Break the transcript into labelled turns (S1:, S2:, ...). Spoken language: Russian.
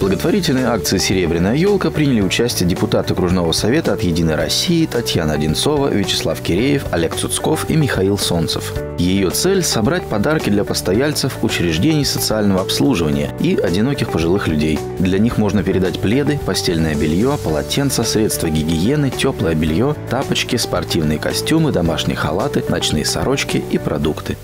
S1: Благотворительной акции «Серебряная елка» приняли участие депутаты Кружного совета от «Единой России» Татьяна Одинцова, Вячеслав Киреев, Олег Цуцков и Михаил Солнцев. Ее цель – собрать подарки для постояльцев учреждений социального обслуживания и одиноких пожилых людей. Для них можно передать пледы, постельное белье, полотенца, средства гигиены, теплое белье, тапочки, спортивные костюмы, домашние халаты, ночные сорочки и продукты.